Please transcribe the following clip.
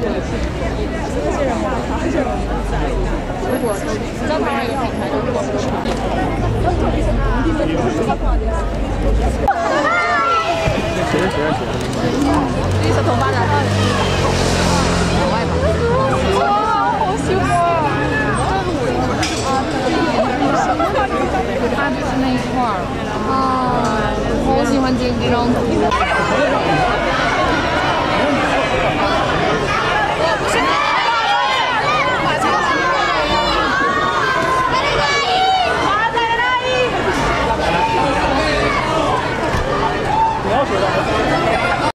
绿色头发的，老外吧。哇，好喜欢！他就是那一块儿啊，好喜欢这这张图。